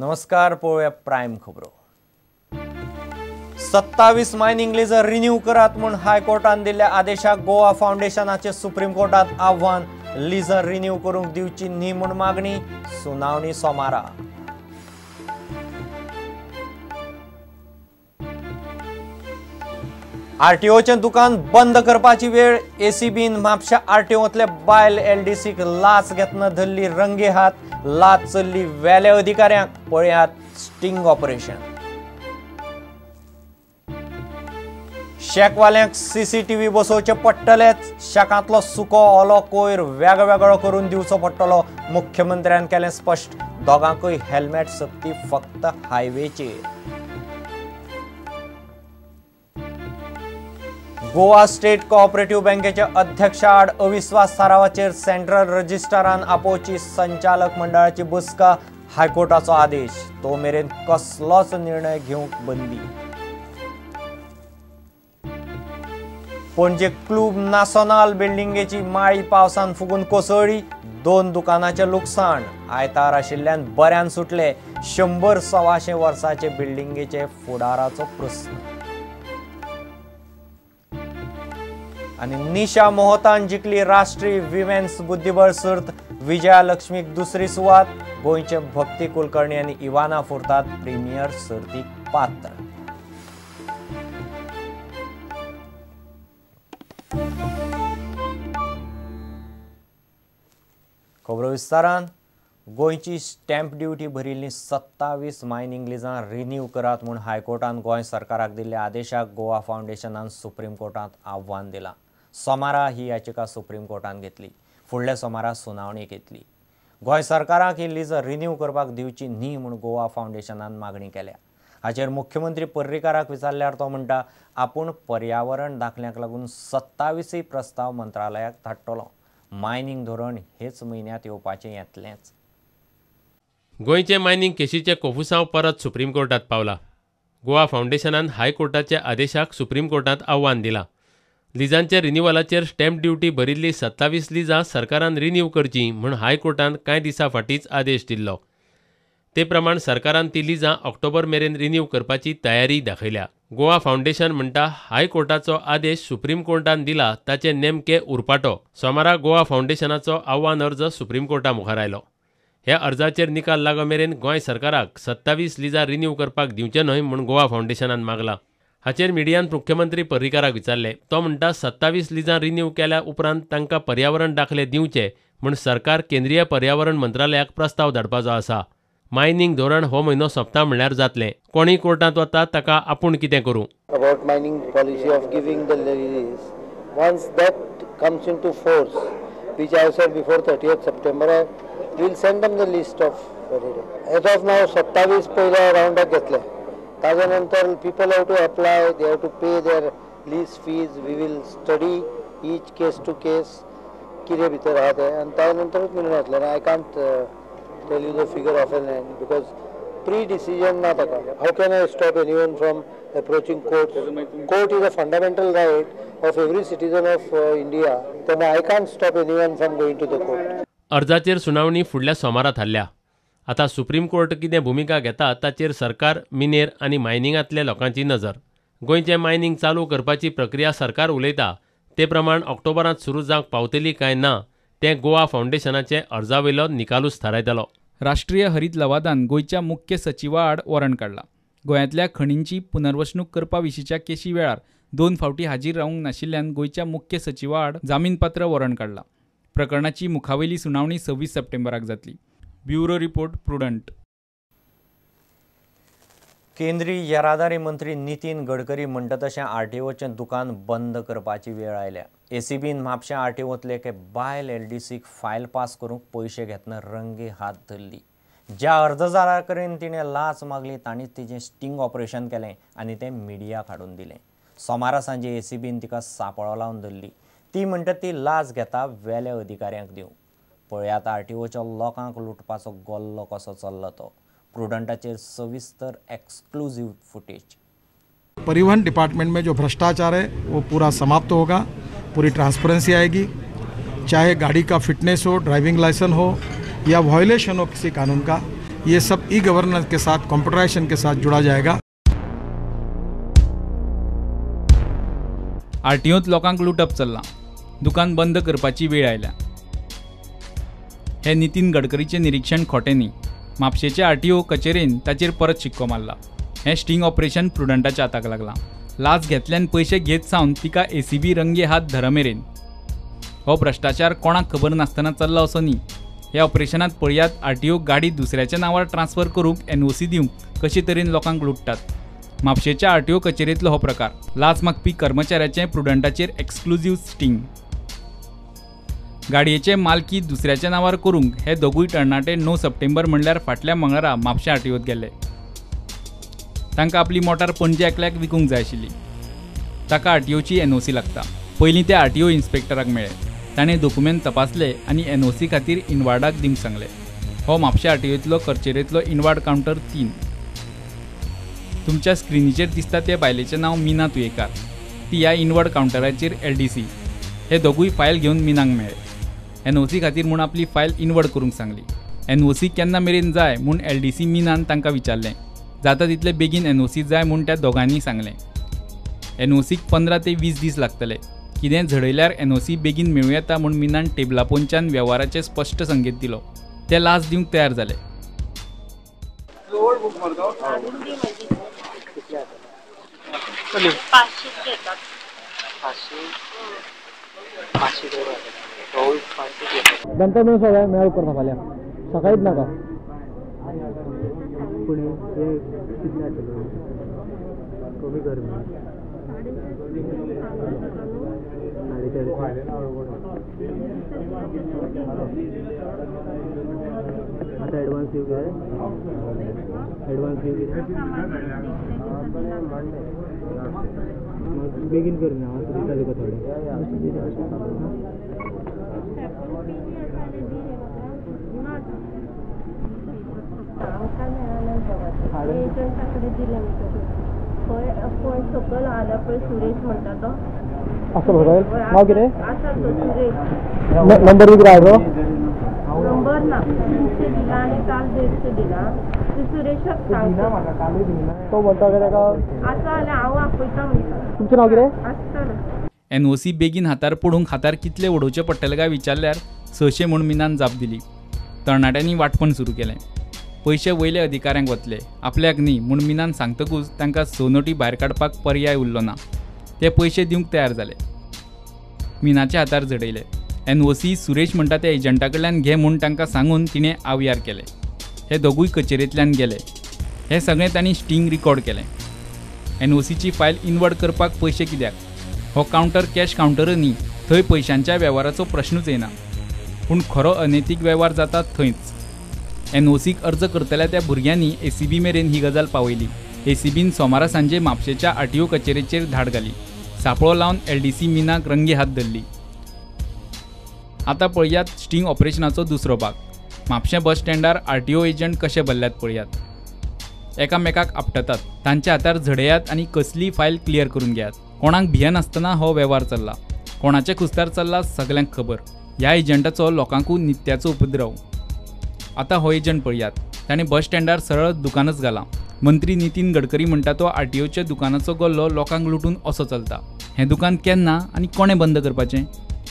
नमस्कार पळोवया प्रायम खबरो. सत्तावीस मायनिंग लिजर रिन्यू करात म्हूण हायकोर्टान दिल्ल्या आदेशाक गोवा फाउंडेशनाचे सुप्रीम कोर्टात आव्हान. लिजर रिन्यू करूंक दिवची न्ही म्हूण मागणी. सुनावणी सोमारा. आरटीओचे दुकान बंद करपाची वेळ एसीबीन म्हापशा आरटीओतले बायल एलडीसीक लाच घेतना धरली रंगे हात लाच चल्ली वेल्या अधिकाऱ्यांक पळयात स्टिंग ऑपरेशन. शेकवाल्यांक सीसीटीव्ही बसोवचे पडटलेच शेकांतलो सुको ओलो कोयर वेगवेगळो करून दिवचो पडटलो मुख्यमंत्र्यान केलें स्पश्ट दोगांकूय हेल्मेट सक्ती फक्त हायवेचेर. गोवा स्टेट कोऑपरेटिव्ह बँकेच्या अध्यक्षा आड अविस्वास थारावाचेर सेंट्रल रजिस्ट्रारान आपोवची संचालक मंडळाची बसका हायकोर्टाचो आदेश. तो मेरेन कसलोच निर्णय घेवंक बंदी. पणजे क्लूब नासोनाल बिल्डिंगेची माळी पावसान फुगून कोसळ्ळी दोन दुकानाचें लुकसाण. आयतार आशिल्ल्यान बऱ्यान सुटले शंबर सवाशे वर्साचे बिल्डिंगेचे फुडाराचो प्रस्न. आणि निशा मोहतान जिखली राष्ट्रीय विमेन्स बुद्धिबळ सर्त विजया लक्ष्मीक दुसरी सुवात गोंयचे भक्ती कुलकर्णी आनी इवाना फुर्तात प्रिमियर सर्तीक पात्र. खबरो विस्तारान गोंयची स्टॅम्प ड्युटी भरिल्ली सत्तावीस मायनिंग लिजां रिन्यू करात म्हूण हायकोर्टान गोंय सरकाराक दिल्ल्या आदेशाक गोवा फावंडेशनान सुप्रीम कोर्टांत आव्हान दिलां. सोमारा ही याचिका सुप्रीम कोर्टान घेतली. फुडल्या सोमारा सुनावणी घेतली. गोंय सरकाराक ही लीज रिन्यू करपाक दिवची न्ही म्हूण गोवा फावंडेशनान मागणी केल्या. हाचेर मुख्यमंत्री पर्रीकाराक विचारल्यार तो म्हणटा आपूण पर्यावरण दाखल्यांक लागून सत्तावीसय प्रस्ताव मंत्रालयाक धाडटलो. मायनिंग धोरण हेच म्हयन्यांत येवपाचें येतलेंच. गोंयचे मायनिंग केशीचे कोफुसांव परत सुप्रीम कोर्टात पावला. गोवा फावंडेशनान हायकोर्टाच्या आदेशाक सुप्रीम कोर्टात आव्हान दिलां. लिजांच्या रिन्युवलाचेर स्टॅम्प ड्युटी भरिल्ली सत्तावीस लिजां सरकारान रिन्यू करची म्हूण हायकोर्टान कांय दिसां फाटींच आदेश दिल्लो. ते प्रमाण सरकारान ती लिजां ऑक्टोबर मेरेन रिन्यू करपाची तयारी दाखयल्या. गोवा फावंडेशन म्हणटा हायकोर्टाचो आदेश सुप्रीम कोर्टान दिला ताचे नेमके उरपाटो. सोमारा गोवा फावंडेशनाचो आव्हान अर्ज सुप्रीम कोर्टा मुखार आयलो. ह्या अर्जाचेर निकाल लागो मेरेन गोंय सरकाराक सत्तावीस लिजां रिन्यू करपाक दिवचे न्हय म्हूण गोवा फावंडेशनान मागलां. हाचेर मिडियान मुख्यमंत्री पर्रीकाराक विचारले तो म्हणटा सत्तावीस लिजां रिन्यू केल्या उपरांत तांकां पर्यावरण दाखले दिवचे म्हूण सरकार केंद्रीय पर्यावरण मंत्रालयाक प्रस्ताव धाडपाचो आसा मायनिंग धोरण हो म्हयनो सोंपता म्हणल्यार जातलें कोणी कोर्टांत वता ताका आपूण कितें करूं about mining of of giving the lease. Once that comes into force, which I said before 30th September, I will send them the list of holiday. As of now, 27 पहिल्या राउंडाक घेतले ताज्या नंतर people have to apply, they have to pay their lease fees, we will study each case to case कितें भितर आहा तें आनी त्या नंतरच निर्णय येतलो I can't tell you the figure of N and because pre decision ना ताका how can I stop anyone from approaching court. Court is a fundamental right of every citizen of uh, India. Then I can't stop anyone from going to the court. अर्जाचेर सुनावणी फुडल्या सोमारा थारल्या आतां supreme court कितें भुमिका घेता ताचेर सरकार मिनेर आनी मायनिंगांतल्या लोकांची नजर. गोंयचें मायनिंग चालू करपाची प्रक्रिया सरकार उलयता. ते प्रमाण ऑक्टोबरांत सुरू जावंक पावतली काय ना तें गोवा फावंडेशनाचे अर्जावेलो निकालूच थारायतलो. राष्ट्रीय हरीत लवादान गोंयच्या मुख्य सचिवा आड वॉरंट काडला. गोंयांतल्या खणींची पुनर्वसणूक करपा विशींच्या केशी वेळार दोन फावटी हाजीर रावंक नाशिल्ल्यान गोंयच्या मुख्य सचिवा आड जामीनपात्र वॉरंट काडला. प्रकरणाची मुखावेली सुनावणी सव्वीस सप्टेंबराक जातली. Bureau report Prudent. केंद्रीय येरादारी मंत्री नितीन गडकरी म्हणटा तशें आरटीओचें दुकान बंद करपाची वेळ आयल्या एसीबीन म्हापशें आरटीओतले एके बायल एलडीसीक फायल पास करूंक पयशे घेतना रंगे हात धरली. ज्या अर्जदारा कडेन तिणें लाच मागली तांणी तिचें स्टिंग ऑपरेशन केलें आनी तें मिडियाक हाडून दिलें. सोमारा सांजे एसीबीन तिका सांपळो लावन धरली. ती म्हणटा ती लाच घेता वेल्या अधिकाऱ्यांक दिवंक पळयात आरटीओच्या लोकांक लुटपाचो गोल्लो कसो चल्लो तो? प्रुडंटाचेर सविस्तर एक्सक्लुझिव्ह फुटेज. परिवहन डिपार्टमेंट में जो भ्रष्टाचार है वो पूरा समाप्त होगा पूरी ट्रांसपेरेंसी आएगी। चाहे गाड़ी का फिटनेस हो ड्राइविंग लाइसेंस हो या वायोलेशन हो किसी कानून का ये सब ई गवर्नेंस के साथ कंप्यूटराइजेशन के साथ जुड़ा जाएगा। आरटीओत लोकांक लुटप चल्लां. दुकान बंद करपाची वेळ आयल्या. हे नितीन गडकरीचे निरीक्षण खोटें न्ही टी आरटीओ कचेरेन ताचेर परत शिक्को मारला. हें स्टिंग ऑपरेशन प्रुडंटाच्या हाताक लागलां. लाच घेतल्यान पयशे घेत सावन तिका ए सी बी रंगे हात धरमेरेन. हो भ्रश्टाचार कोणाक खबर नासतना चल्ला असो न्ही. ह्या ऑपरेशनात पळयात आर टी ओ गाडी दुसऱ्याच्या नांवार ट्रान्स्फर करूंक एन ओ सी दिवंक कशे तरेन लोकांक लुट्टात म्हापशेच्या ओ कचेरेंतलो हो प्रकार. लाच मागपी कर्मचाऱ्याचें प्रुडंटाचेर एक्सक्लुझिव्ह स्टिंग गाडयेचे मालकी दुसऱ्याच्या नांवार करूंक हे दोगूय तरणाटे णव सप्टेंबर म्हणल्यार फाटल्या मंगळारा म्हापशा आरटीओत गेले. तांकां आपली मोटार पणजे एकल्याक विकूंक जाय आशिल्ली. ताका आरटीओची एनओसी लागता. पयलीं ते आरटीओ इन्स्पेक्टराक मेळ्ळे. ताणें डॉक्युमेंट तपासले आनी एनओसी खातीर इनवार्डाक दिवंक सांगले. हो म्हापशा आरटीओतलो कर्चेरेंतलो इनवार्ड कावंटर तीन. तुमच्या स्क्रिनीचेर दिसता ते बायलेचें नांव मिना तुयेकार. ती ह्या इनवर्ड कावंटराचेर एल डी सी हे दोगूय फायल घेवन मिनांक मेळ्ळे. एन ओ सी खातीर म्हूण आपली फायल इनवर्ड करूंक सांगली. एन ओ सी केन्ना मेरेन जाय म्हूण एल डी सी मिनान तांकां विचारलें. जाता तितले बेगीन एन ओ सी जाय म्हूण त्या दोगांनी सांगलें. एन ओ सीक पंदरा ते वीस दीस लागतले. कितें झडयल्यार एन ओ सी बेगीन मेळूं येता म्हूण मिनान टेबलापोनच्यान वेव्हाराचे स्पश्ट संकेत दिलो. ते लास्ट दिवंक तयार जाले पाचशे घेतात नंतर मिळून सगळ्या मेळ करता फाल्यां सकाळीच नाका कमी गरमी आता ॲडव्हान्स देऊ काय ॲडव्हान्स देऊ मग बेगीन कर. ना असं तुका आमकां एजंटाकडे दिले पळय पळय सकयल आल्या पळय सुरेश म्हणटा तो. असं बघाय नाव कितें? सुरेश. नंबर कितें आहा नंबर ना. तीनशे दिला आणि काल देडशे दिला. ते सुरेशाक सांगता. तो म्हणटा की? आपयता म्हणटा तुमचें नाव कितें? आसता ना एन ओ सी बेगीन हातार पडूंक हातार कितले उडोवचे पडटले काय विचारल्यार सशे म्हूण मिनान जाप दिली. तरणाट्यांनी वाटपण सुरू केलें पयशे वयले अधिकाऱ्यांक वतले. आपल्याक न्ही म्हूण मिनान सांगतकूच तांकां सोनोटी भायर काडपाक पर्याय उरलो ना. ते पयशे दिवंक तयार जाले. मिनाच्या हातार झडयले. एन ओ सी सुरेश म्हणटा त्या एजंटा कडल्यान घे म्हूण तांकां सांगून तिणें आवयार केले. हे दोगूय कचेरेंतल्यान गेले. हे सगळें तांणी स्टिंग रिकॉर्ड केलें. एन ओ सीची फायल इनवर्ड करपाक पयशे कित्याक? हो कावंटर कॅश कावंटर न्ही थंय पयशांच्या वेव्हाराचो प्रश्नूच येना. पूण खरो अनैतीक वेव्हार जाता थंयच. एनओसीक अर्ज करतल्या त्या भुरग्यांनी ए सी बी मेरेन ही गजाल पावयली. ए सी बीन सोमारा सांजे म्हापशेच्या आरटीओ कचेरेचेर धाड घाली. सापळो लावन एल डी सी मिनाक रंगी हात धरली. आतां पळयात स्टिंग ऑपरेशनाचो दुसरो भाग. म्हापशें बस स्टँडार आरटीओ एजंट कशे भरल्यात पळयात? एकामेकाक आपटतात. तांच्या हातार झडयात आनी कसली फायल क्लियर करून घेयात. कोणाक भियेनासतना हो वेव्हार चल्ला. कोणाचे कुस्तार चल्ला सगल्यांक खबर. ह्या एजंटाचो लोकांकू नित्याचो उपद्रव. आतां हो पळयात. ताणें बस स्टँडार सरळ दुकानच घालां. मंत्री नितीन गडकरी म्हणटा तो आरटीओच्या दुकानाचो गल्लो लोकांक लुटून असो चलता. हें दुकान केन्ना आनी कोणें बंद करपाचें?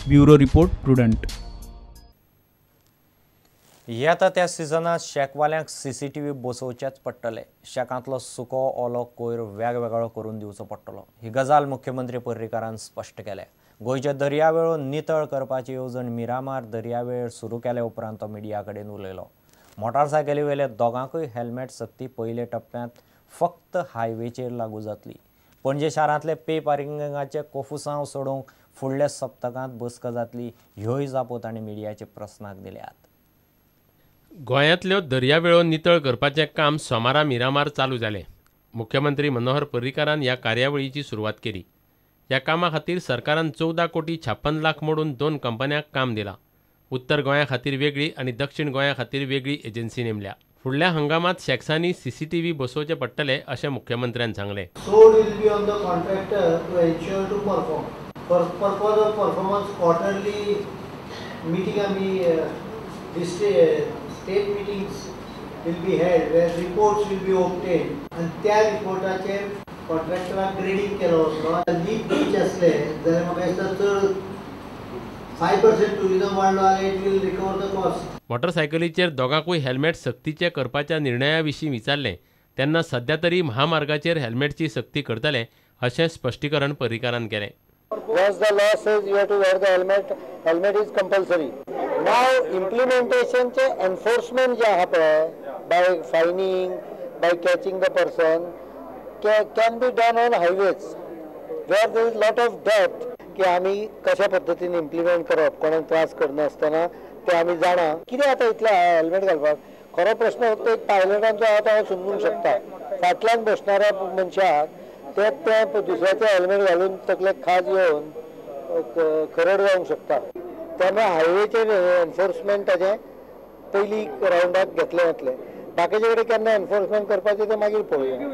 ब्युरो रिपोर्ट प्रुडंट येता त्या सिजनात शेकवाल्यांक सी सी टी व्ही बसोवचेच पडटले. शेकांतलो सुको ओलो कोयर वेगवेगळो करून दिवचो पडटलो. ही गजाल मुख्यमंत्री पर्रीकारान स्पश्ट केल्या गोंयचे दर्यावेळो नितळ करपाची येवजण मिरामार दर्यावेळ सुरू केल्या उपरांत तो मिडिया कडेन उलयलो. मोटारसायकली वेले दोगांकूय हेल्मेट सक्ती पयले टप्प्यांत फक्त हायवेचेर लागू जातली. पणजे शारांतले पे पार्किंगाचे कोफुसांव सोडूंक फुडल्या सप्तकांत बसका जातली ह्योय जापो ताणें मिडियाचे प्रस्नाक दिल्यात. गोंयांतल्यो दर्यावेळो नितळ करपाचें काम सोमारा मिरामार चालू जालें. मुख्यमंत्री मनोहर पर्रीकारान ह्या कार्यावळीची सुरवात केली. या कामा खातीर सरकारान चौदा कोटी छाप्पन लाख मोडून दोन कंपन्यांक काम दिला. उत्तर गोंया खातीर वेगळी आनी दक्षिण गोंया खातीर वेगळी एजन्सी नेमल्या. फुडल्या हंगामात शेक्सांनी सीसीटीव्ही बसोवचे पडटले असे मुख्यमंत्र्यान सांगले. कॉन्ट्रॅक्टराक ग्रेडींग केलो वचलो लीप बीच असले जाल्यार म्हाका दिसता चड फायव पर्सेंट वाडलो it will recover the cost मोटरसायकलीचेर दोगांकूय हेल्मेट सक्तीचे करपाच्या निर्णया विशीं विचारलें. तेन्ना सध्या तरी महामार्गाचेर हेल्मेटची सक्ती करतले अशें स्पश्टीकरण पर्रीकारान केलें. Once the law says you have to wear the helmet, helmet is compulsory. Now implementation चे enforcement जे आहा पळय by fining, by catching the person can be done on highways where there is lot of of की आमी कशा पद्दतीन implement करप कोणाक त्रास करनासतना ते आमी जाणा. कितें आतां इतलें हेल्मेट घालपाक खरो प्रश्न फक्त एक पायलटांचो आहा हांव समजूंक शकता. फाटल्यान बसणाऱ्या मनशाक ते ते दुसऱ्याचें हेल्मेट घालून तकलेक खाज येवन खरड जावंक शकता त्यामुळे हायवेचेर एनफोर्समेंटाचें पयलीं रावंडाक घेतलें वतलें बाकीचे कडेन केन्ना एनफोर्समेंट करपाचें तें मागीर पळोवया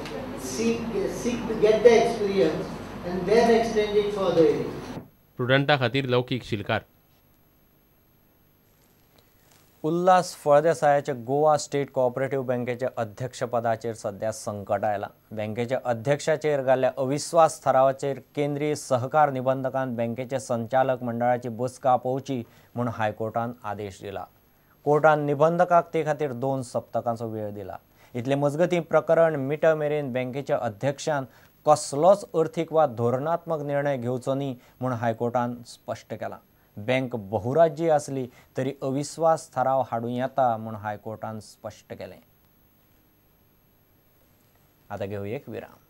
Seek, seek to get the experience and then extend it further. स्टुडंटा खातीर लौकीक शिलकार उल्हास फळदेसायाचे गोवा स्टेट कोऑपरेटिव्ह बँकेच्या अध्यक्षपदाचेर सध्या संकट आयला. बँकेच्या अध्यक्षाचेर घाल्ल्या अविस्वास थारावाचेर केंद्रीय सहकार निबंधकान बँकेचे संचालक मंडळाची बसका आपोवची म्हूण हायकोर्टान आदेश दिला. कोर्टान निबंधकाक ते खातीर दोन सप्तकांचो वेळ दिला. इतले मजगती प्रकरण मिटा मेरेन बँकेच्या अध्यक्षान कसलोच अर्थीक वा धोरणात्मक निर्णय घेवचो न्ही म्हूण हायकोर्टान स्पश्ट केलां. बँक बहुराज्यी आसली तरी अविस्वास थाराव हाडूं येता म्हूण हायकोर्टान स्पश्ट केलें. आतां घेवया एक विराम.